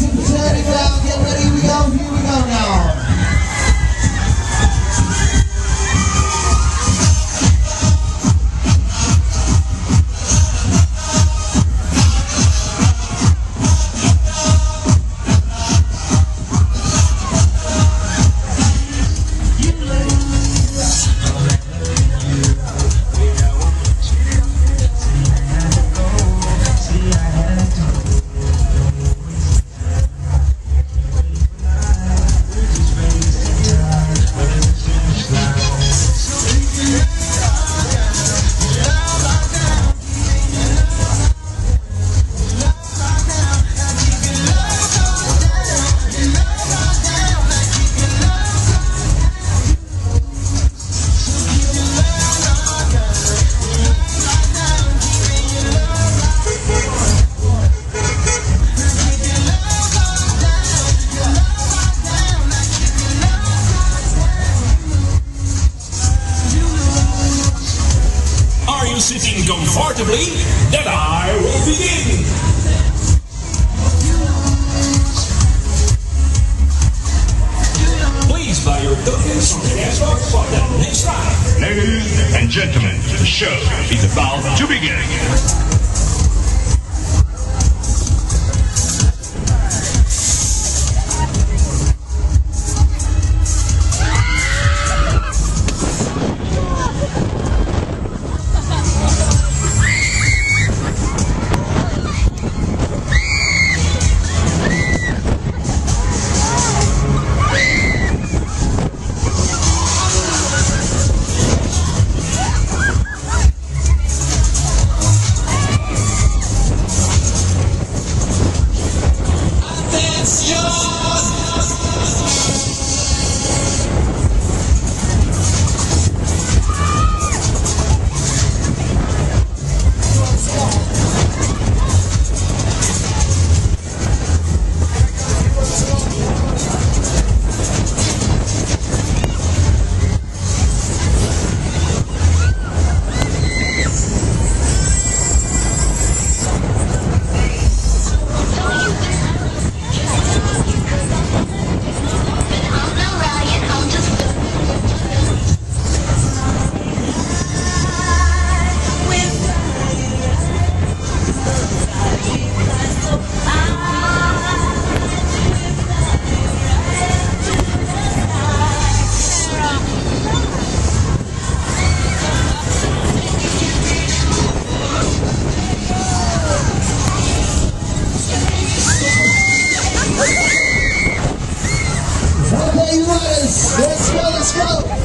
get ready, we go, here we go now. You sitting comfortably? Then I will begin. Please buy your tokens from the for the next time. Ladies and gentlemen, the show is about to begin. Yes, let's go, let's go.